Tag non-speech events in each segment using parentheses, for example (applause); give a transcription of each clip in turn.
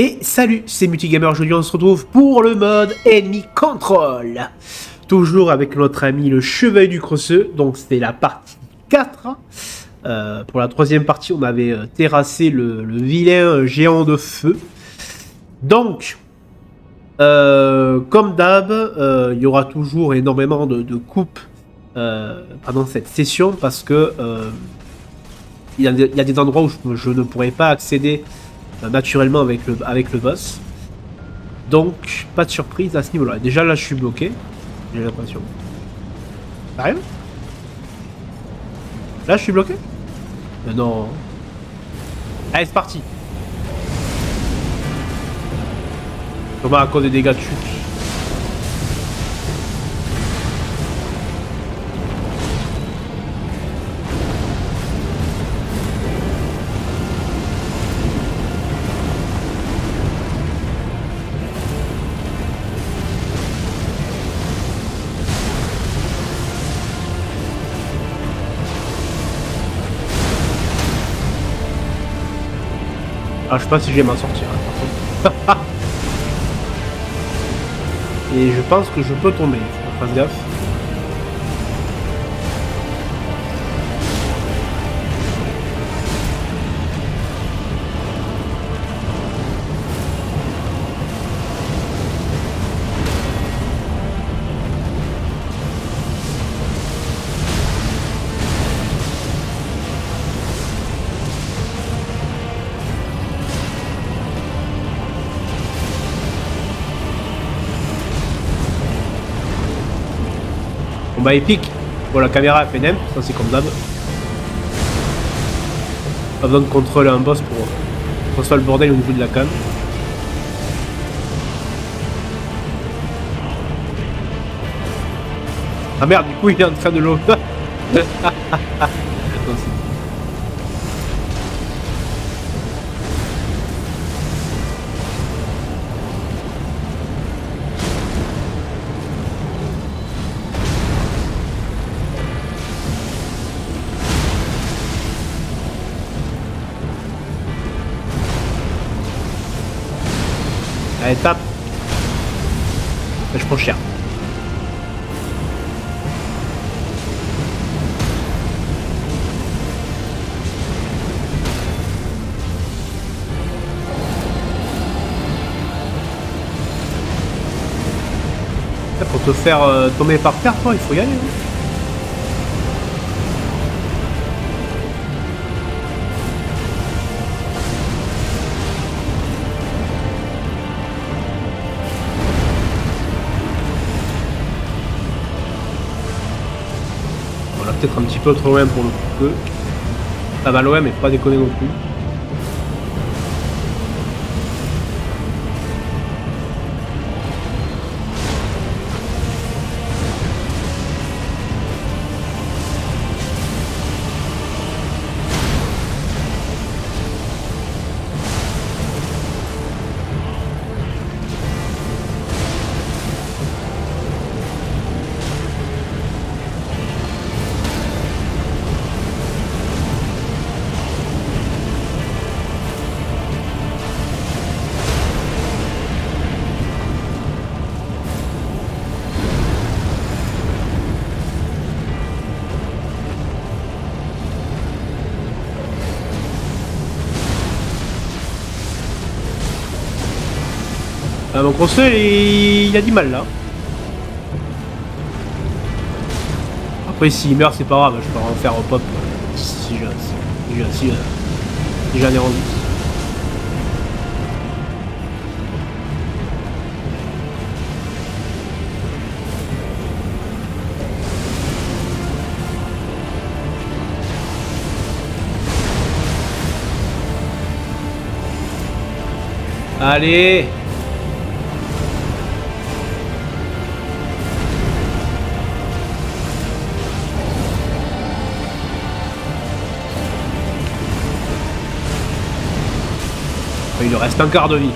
Et salut, c'est Multigamer, aujourd'hui on se retrouve pour le mode Enemy Control. Toujours avec notre ami le Chevalier du Crosseux, donc c'était la partie 4. Euh, pour la troisième partie, on avait euh, terrassé le, vilain géant de feu. Donc, euh, comme d'hab, il y aura toujours énormément de, coupes pendant cette session parce que il y, a des endroits où je ne pourrais pas accéder naturellement avec le, avec le boss. Donc, pas de surprise à ce niveau-là. Déjà, là, je suis bloqué. J'ai l'impression. T'arrives Là, je suis bloqué? Mais Non. Allez, c'est parti. Comment à cause des dégâts de chute je sais pas si je vais m'en sortir. Hein, (laughs) Et je pense que je peux tomber. Faire gaffe. Combat épique. Bon, la caméra fait ça c'est comme d'hab. Pas besoin de contrôler un boss pour qu'on soit le bordel au niveau de la canne. Ah merde, du coup il est en train de l'eau. (laughs) Allez, tape. Je prends cher. Pour te faire euh, tomber par terre, toi, il faut y aller. Hein. Peut-être un petit peu trop loin pour le coup. Ça va loin, mais pas déconner non plus. Ah, mon conseil, il... il a du mal là. Après, s'il meurt, c'est pas grave, je peux en faire un pop si j'ai si, si, si, j'en ai rendu. Allez reste un quart de vie.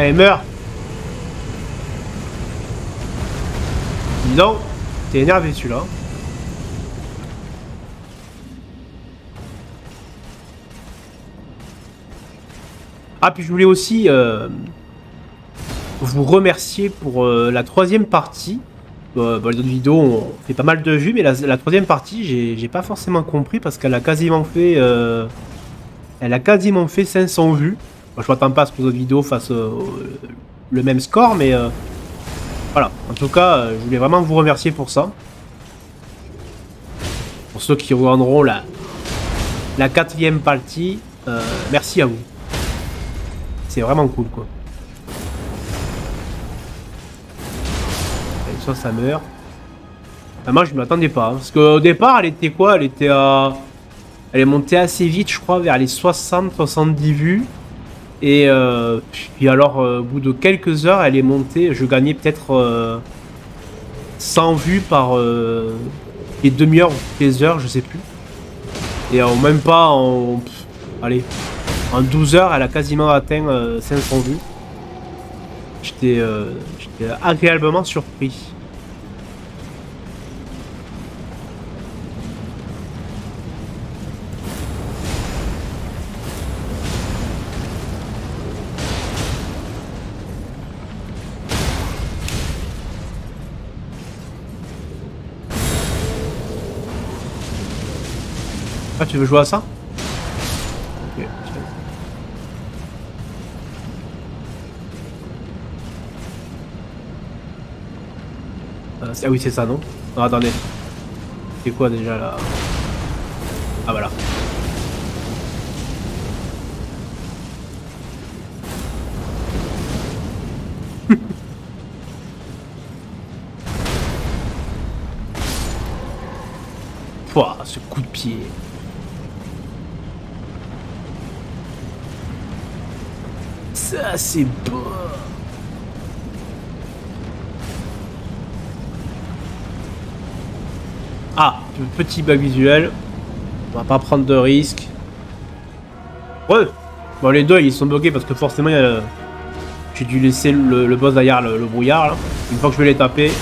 Allez, meurs Dis donc, t'es énervé celui-là. Ah, puis je voulais aussi euh, vous remercier pour euh, la troisième partie. Euh, bah, les autres vidéos ont fait pas mal de vues, mais la, troisième partie, j'ai pas forcément compris parce qu'elle a quasiment fait... Euh, elle a quasiment fait 500 vues. Je m'attends pas à ce que les autres vidéos fassent le même score, mais... voilà, en tout cas, je voulais vraiment vous remercier pour ça. Pour ceux qui regarderont la, la quatrième partie, merci à vous. C'est vraiment cool, quoi. Et ça, ça meurt. Ah, moi, je m'attendais pas. Hein, parce qu'au départ, elle était quoi? Elle était à... Elle est montée assez vite, je crois, vers les 60-70 vues. Et euh, puis alors, euh, au bout de quelques heures, elle est montée. Je gagnais peut-être 100 euh, vues par les demi-heures ou les heures, je sais plus. Et en même pas en... allez, en 12 heures, elle a quasiment atteint 500 euh, vues. J'étais agréablement surpris. Tu veux jouer à ça Ah oui, c'est ça, non Non, attendez. C'est quoi déjà là Ah voilà. (laughs) Pouah, ce coup de pied. Ça, c'est beau. Ah, petit bug visuel. On va pas prendre de risques. Ouais. Bon, les deux, ils sont bloqués parce que forcément, j'ai dû laisser le, boss derrière le, le brouillard. Une fois que je vais les taper,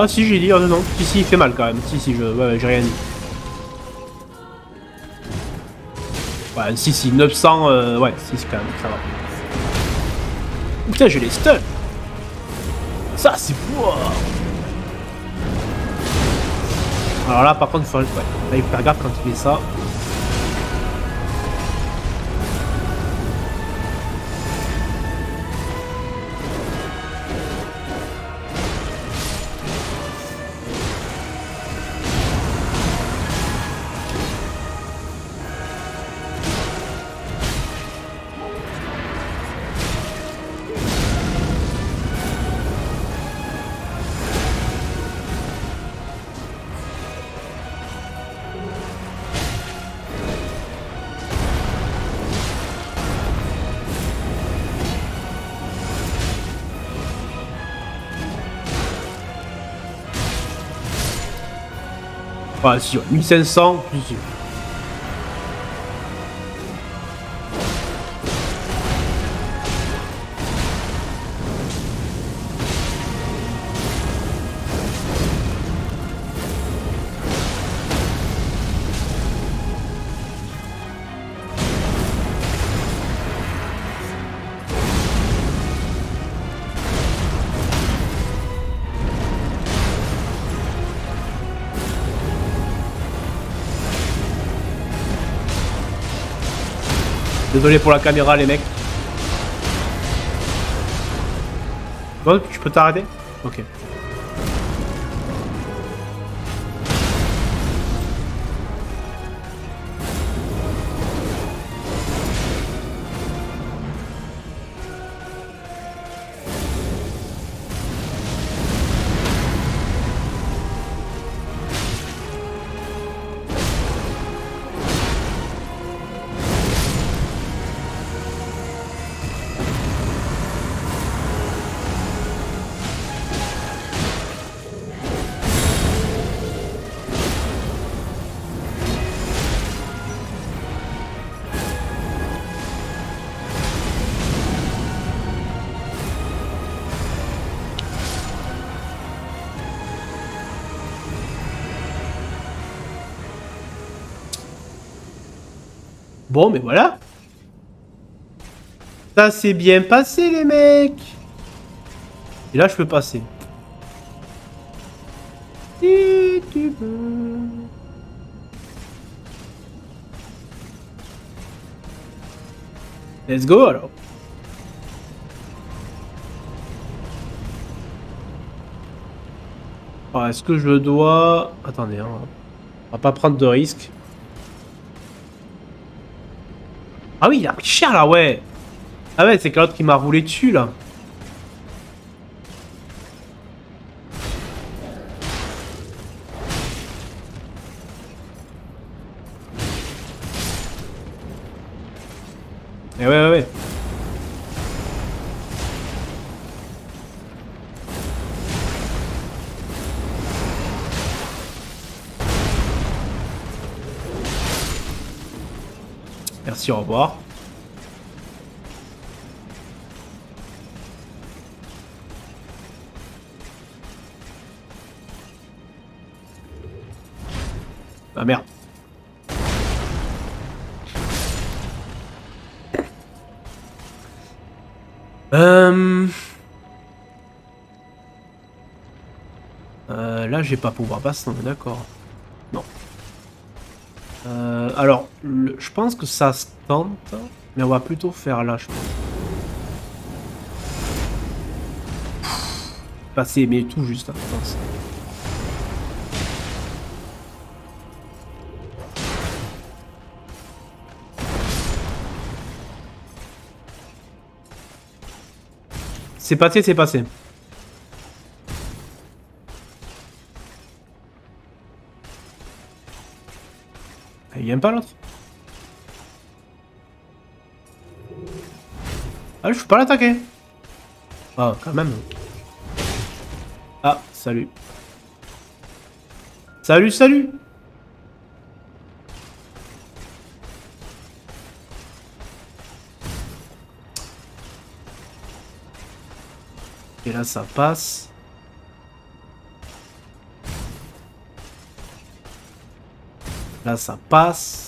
Ah si j'ai dit, oh non si si il fait mal quand même, si si je, ouais, j'ai rien dit. Ouais, si si, 900, euh, ouais, si quand même, ça va. Putain, j'ai les stuns Ça c'est beau Alors là par contre, il faut, ouais, faire gaffe quand il fait ça. Si, 1500, plus Désolé pour la caméra les mecs. Bon, tu peux t'arrêter? Ok. Bon, mais voilà. Ça s'est bien passé, les mecs. Et là, je peux passer. Si tu veux. Let's go alors. Ah, Est-ce que je dois... Attendez, hein. on va pas prendre de risques. Ah oui, il a pris cher là, ouais. Ah ouais, c'est que l'autre qui m'a roulé dessus là. Merci, au revoir. Ah merde. Euh... Euh, là, je vais pas pouvoir passer, on est d'accord. Non. Euh, alors, le- je pense que ça se tente, mais on va plutôt faire là, je pense. Passer, mais tout juste, hein, je. C'est passé, c'est passé. Ah, Il vient pas l'autre? Ah, je peux pas l'attaquer. Ah, quand même. Ah, salut. Salut, salut Et là, ça passe. Là, ça passe.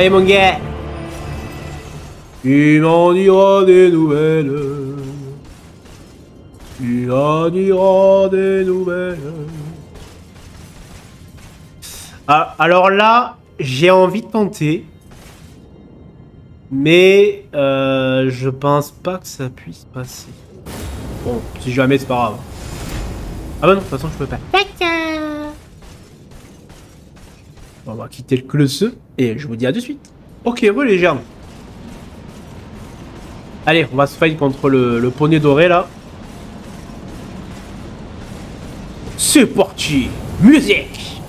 Allez, mon gars Tu m'en diras des nouvelles? Tu m'en diras des nouvelles? Ah, alors là, j'ai envie de tenter. Mais euh, je pense pas que ça puisse passer. Bon, si jamais, c'est pas grave. Ah bah non, de toute façon, je peux pas. On va quitter le closeux et je vous dis à de suite. Ok, re les germes. Allez, on va se fight contre le, le poney doré là. C'est parti Musique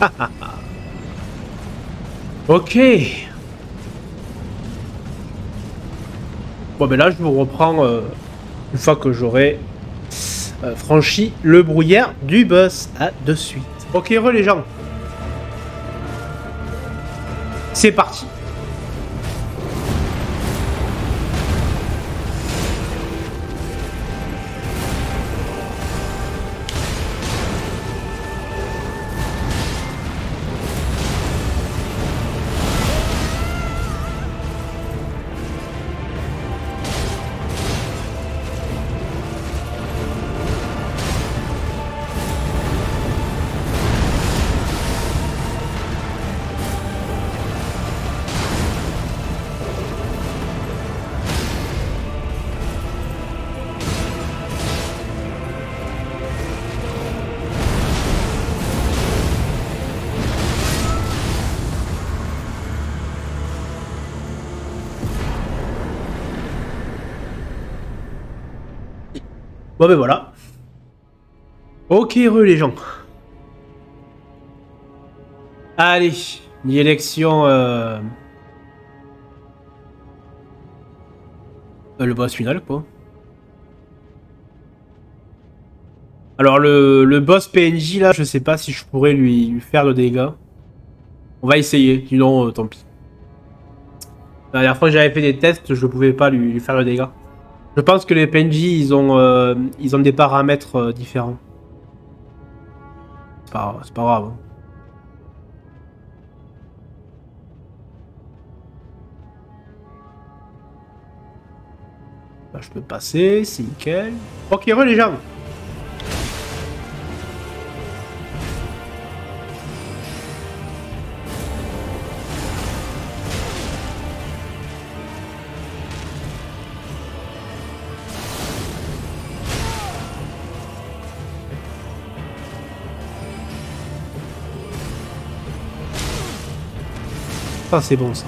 (laughs) ok. Bon, ben là, je vous reprends euh, une fois que j'aurai euh, franchi le brouillard du boss. À de suite. Ok, re les gens. C'est parti. Bon ben voilà. Ok, heureux les gens. Allez, une élection... Euh... Le boss final, quoi. Alors, le, le, boss PNJ, là, je sais pas si je pourrais lui, faire de dégâts. On va essayer, sinon, euh, tant pis. La dernière fois que j'avais fait des tests, je pouvais pas lui faire le dégât. Je pense que les PNJ, ils ont, euh, ils ont des paramètres euh, différents. C'est pas, pas, grave. Hein. Là, je peux passer, c'est nickel. Ok, re les gens Ah, c'est bon ça.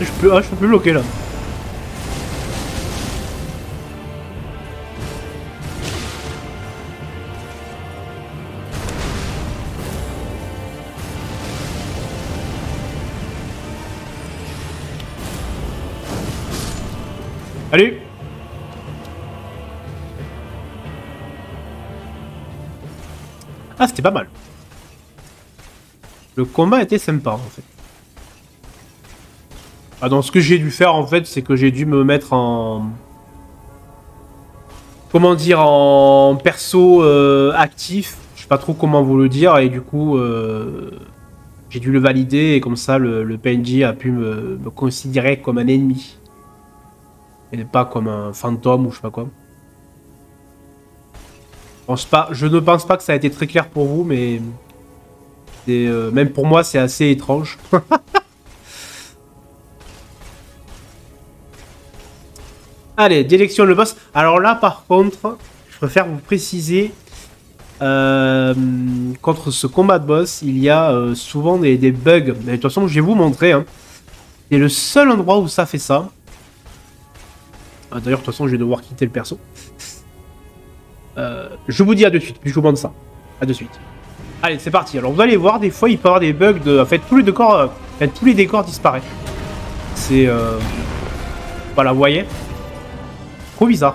Je peux, ah, plus bloquer là. Allez Ah, c'était pas mal. Le combat était sympa, en fait. Ah, donc ce que j'ai dû faire en fait, c'est que j'ai dû me mettre en... Comment dire En perso euh, actif. Je sais pas trop comment vous le dire. Et du coup, euh, j'ai dû le valider. Et comme ça, le, PNJ a pu me, considérer comme un ennemi. Et pas comme un fantôme ou je sais pas quoi. Je ne pense pas que ça a été très clair pour vous, mais... Euh, même pour moi, c'est assez étrange. (laughs) Allez, direction le boss. Alors là, par contre, je préfère vous préciser... Euh, contre ce combat de boss, il y a euh, souvent des, bugs. Mais de toute façon, je vais vous montrer. Hein. C'est le seul endroit où ça fait ça. Ah, d'ailleurs, de toute façon, je vais devoir quitter le perso. Euh, je vous dis à de suite, puis je vous montre ça. À de suite. Allez, c'est parti. Alors, vous allez voir, des fois, il peut y avoir des bugs de... En fait, tous les décors, en fait, tous les décors disparaissent. C'est... Voilà, vous voyez trop bizarre.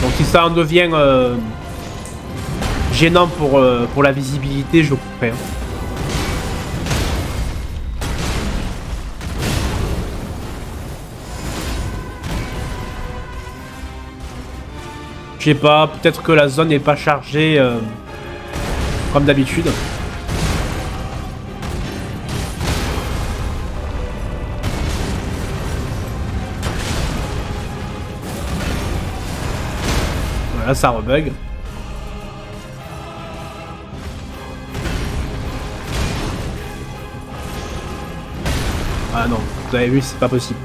Donc si ça en devient euh, gênant pour, euh, pour la visibilité, je couperai. Hein. Je sais pas, peut-être que la zone n'est pas chargée euh, comme d'habitude. Voilà, ça rebug. Ah non, vous avez vu, c'est pas possible.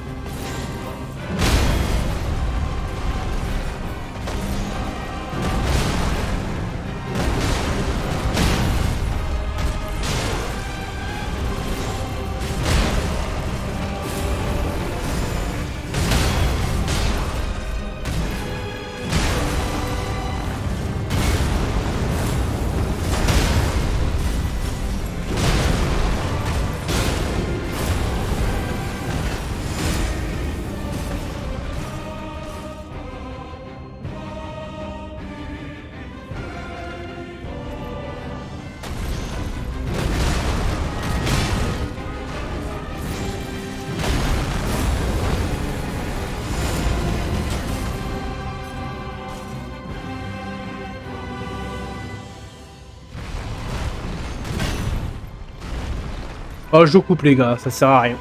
Oh, je coupe les gars, ça sert à rien.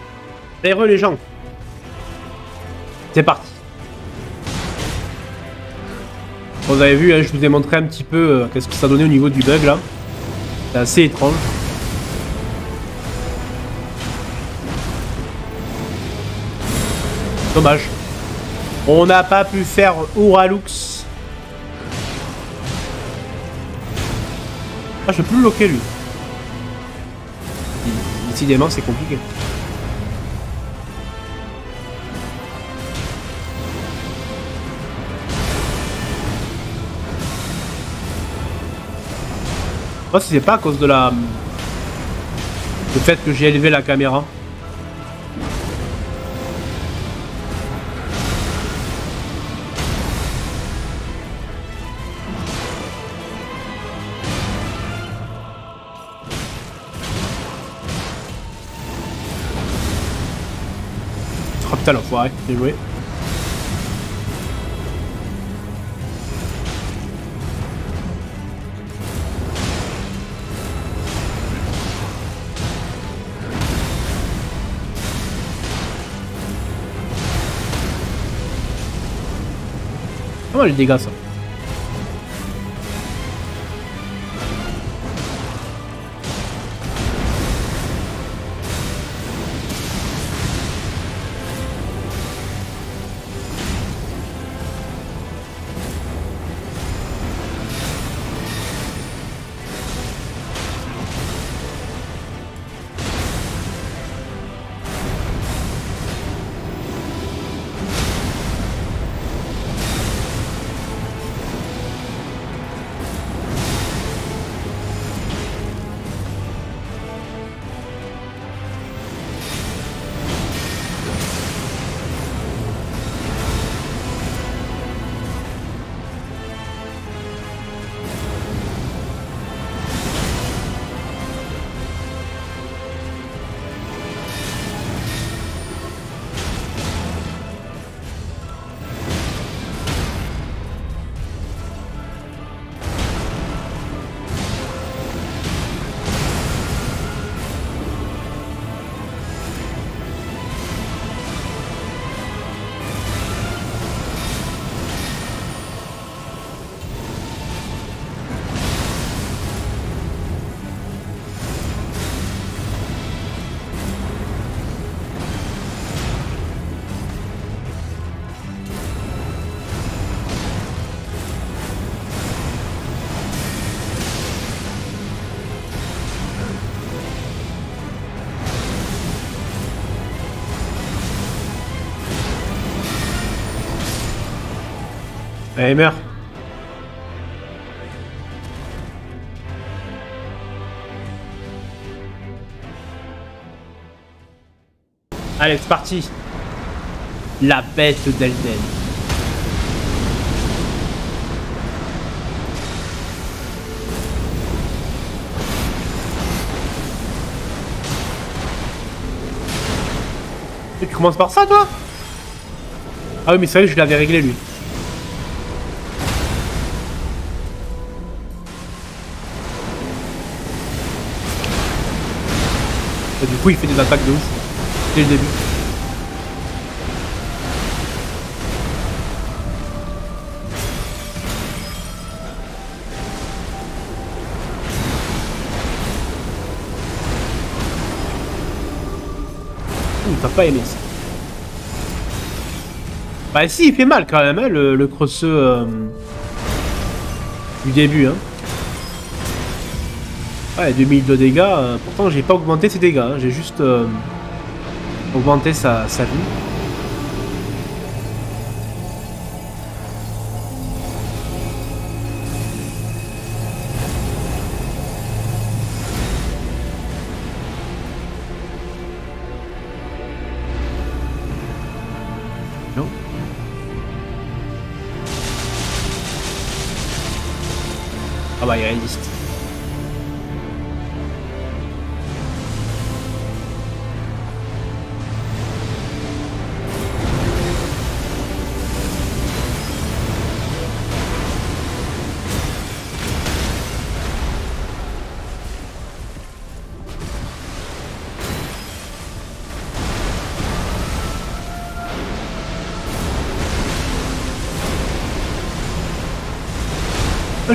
Heureux les gens. C'est parti. vous avez vu, hein, je vous ai montré un petit peu euh, qu'est-ce que ça donnait au niveau du bug là. C'est assez étrange. Dommage. On n'a pas pu faire Uralux. Ah, je peux plus bloquer lui. Décidément, c'est compliqué. Moi, si c'est pas à cause de la... Le fait que j'ai élevé la caméra. Putain l'enfoiré, bien joué. Pas mal les dégâts ça. Allez, meurs. Allez, c'est parti. La bête d'Elden. Tu commences par ça, toi? Ah oui, mais vrai, je l'avais réglé, lui. Coup, il fait des attaques de ouf. Dès le début. T'as pas aimé ça. Bah si, il fait mal quand même, hein, le, le crosseux euh, du début. Hein. Ouais, 2000 de dégâts. euh, pourtant, j'ai pas augmenté ses dégâts. hein, j'ai juste euh, augmenté sa, sa vie. Ah bah il résiste.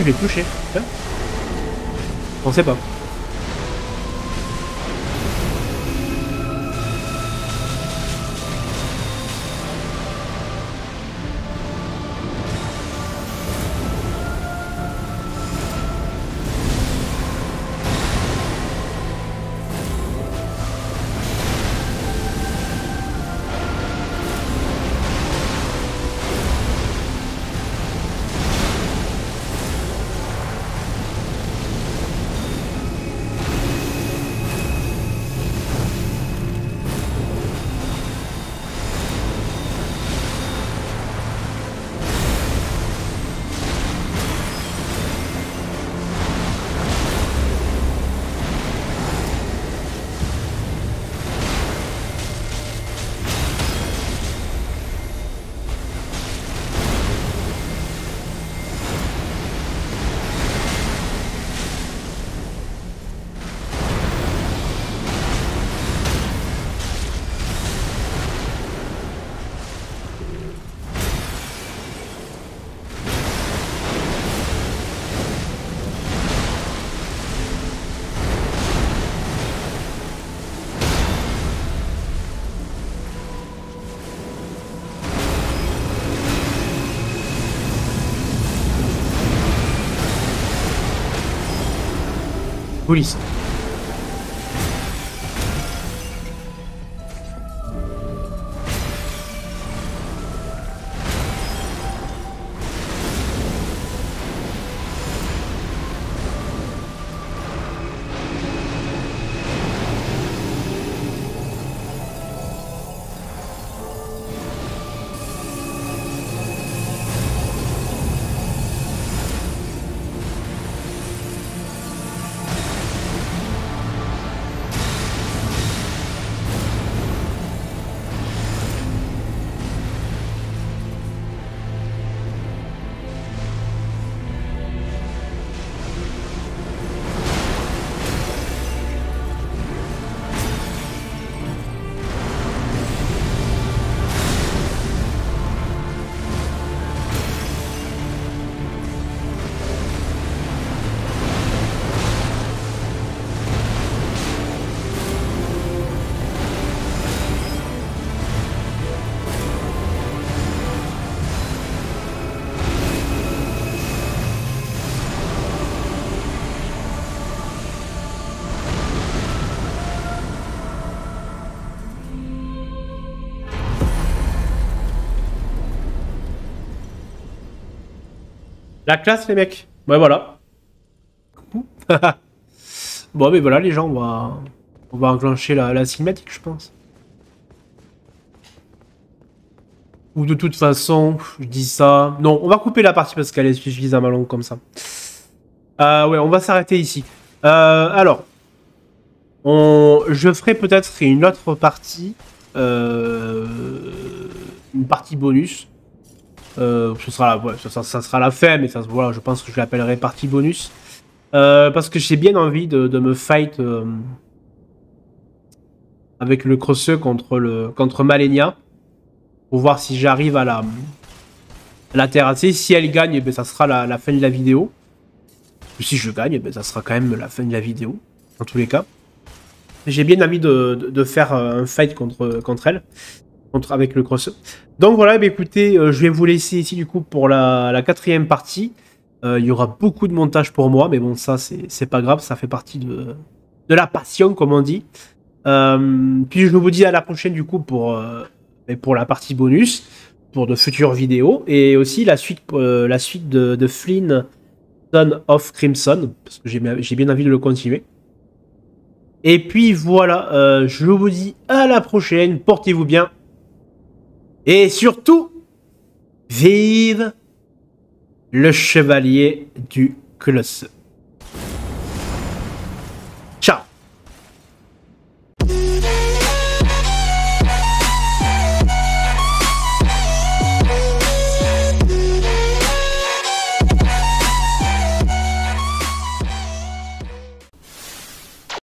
Je toucher. Tiens. Je pensais pas. polícia. La classe, les mecs. Ouais, voilà. Coucou. (laughs) bon, mais voilà, les gens, on va, on va enclencher la, la cinématique, je pense. Ou de toute façon, je dis ça. Non, on va couper la partie parce qu'elle est suffisamment longue comme ça. Euh, ouais, on va s'arrêter ici. Euh, alors, on... je ferai peut-être une autre partie. Euh, une partie bonus. Euh, ce sera, ouais, ça, sera la fin, mais voilà, je pense que je l'appellerai partie bonus. Euh, parce que j'ai bien envie de, me fight euh, avec le crosseux contre, le, contre Malenia. Pour voir si j'arrive à la, la terrasser. Si elle gagne, ben, ça sera la, la, fin de la vidéo. si je gagne, ben, ça sera quand même la fin de la vidéo. Dans tous les cas. J'ai bien envie de, de, de, faire un fight contre, contre elle. Avec le crosseux. Donc voilà, ben, écoutez, euh, je vais vous laisser ici du coup pour la, quatrième partie. Euh, il y aura beaucoup de montage pour moi, mais bon, ça, c'est pas grave, ça fait partie de, de la passion, comme on dit. Euh, puis je vous dis à la prochaine, du coup, pour, pour la partie bonus, pour de futures vidéos, et aussi la suite, la suite de, de Flynn Son of Crimson, parce que j'ai bien envie de le continuer. Et puis voilà, je vous dis à la prochaine, portez-vous bien, et surtout, vive le chevalier du Colosse.